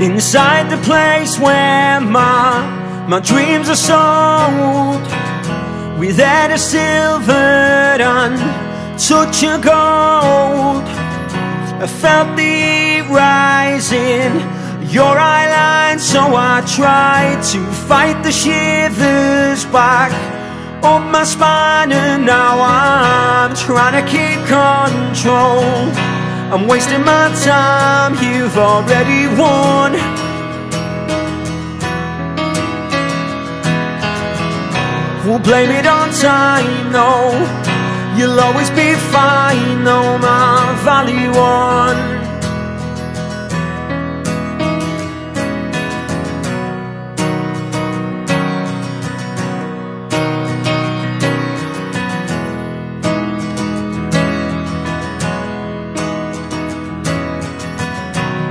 Inside the place where my, my dreams are sold. With a silver and touch of gold. I felt the heat rising Your eyeline So I tried to fight the shivers back Up my spine. And now I'm trying to keep control I'm wasting my time, you've already won. We'll blame it on time, no. You'll always be fine, no, my valley one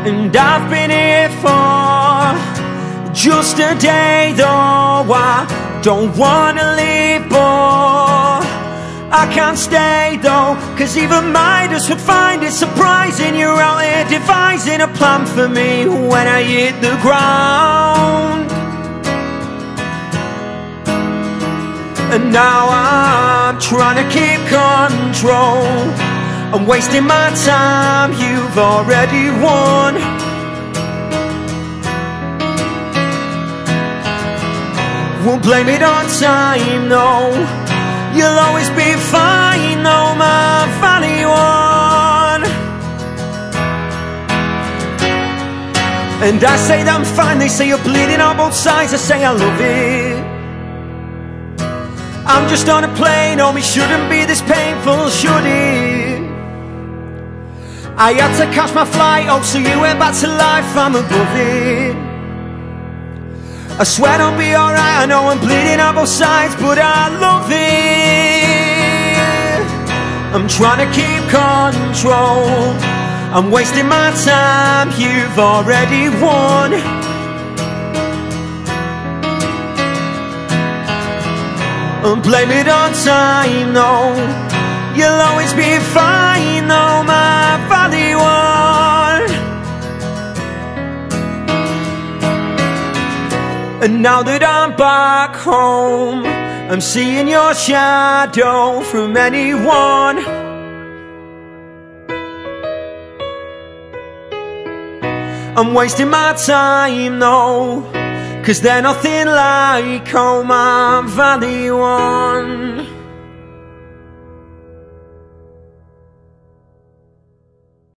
And I've been here for just a day though. I don't wanna leave but I can't stay though Cause even Midas would find it surprising. You're out here devising a plan for me when I hit the ground. And now I'm trying to keep control I'm wasting my time, you've already won. Won't blame it on time, no. You'll always be fine, no, my valley one And I say that I'm fine, they say you're bleeding on both sides I say I love it. I'm just on a plane, oh, me shouldn't be this painful, should it? I had to catch my flight, oh, so you went back to life, I'm above it. I swear I'll be alright, I know I'm bleeding on both sides, but I love it. I'm trying to keep control. I'm wasting my time, you've already won. And blame it on time, no You'll always be fine, And now that I'm back home I'm seeing your shadow from anyone. I'm wasting my time, no Cause they're nothing like home, my valley one